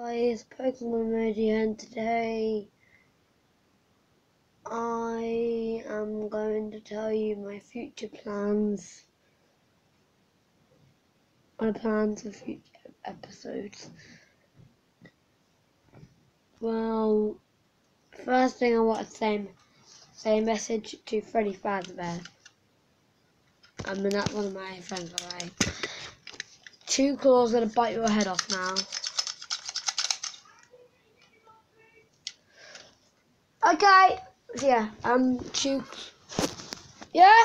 Guys, Pokemon Emoji and today I am going to tell you my future plans. My plans for future episodes. Well, first thing I want to say, say a message to Freddy Fazbear. I mean, that's one of my friends, alright. Two claws gonna bite your head off now. Okay. Yeah. Um. Chew. Yeah.